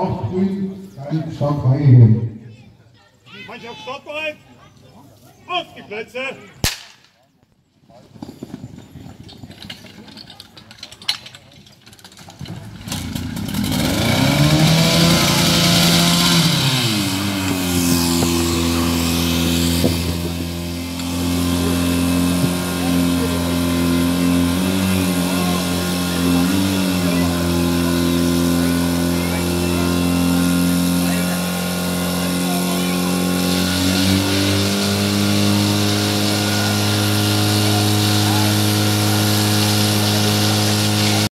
Auf grün, dann Stopp freigegeben. Mannschaft startbereit. Auf die Plätze.